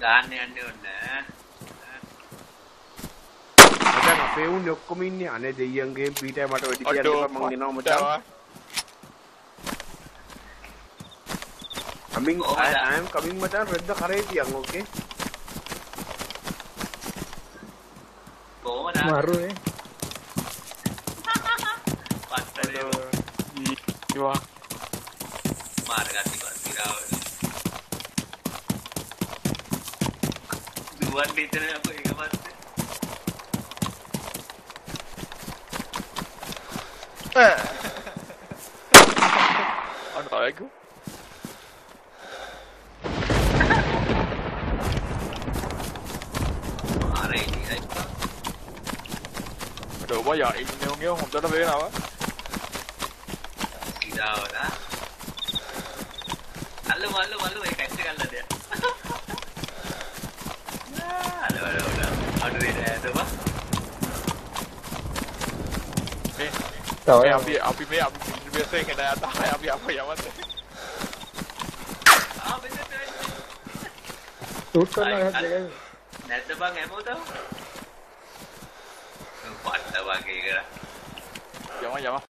ගාන්න යන්න ඕනේ. මචං අපේ උන් ඔක්කොම ඉන්නේ. අනේ දෙයියන්ගේ පීටයි මට වෙඩි කියන්න අඩෝ එපා. මං එනවා මචං coming I, I am coming මචං රෙද්ද කරේ තියන් ඕකේ කොහොමද? මරුනේ පත්තරේ. ඉවා මාර්ගatti පස්තිරාව දුවන් පිටන අපෝ ඒක පස්සේ අන්න තවයිකු අර ඉතියි ඔබ යා ඉන්නගේ හොඳට පේනවා ඉදාවලා අල්ලු මල්ලු මල්ලු ඒ කැච්ච ගන්නද අල්ලු අල්ලු අඩු වෙන ඇතම මේ තව මේ අපි අපි මේ අපි බෙස්සේ කෙන තමයි අපි අප යවන්නේ ආ මෙතන ෂූට් කරනවා හැදේ නැද්ද බං හැමෝටම පට්ට වගේ කර යම යම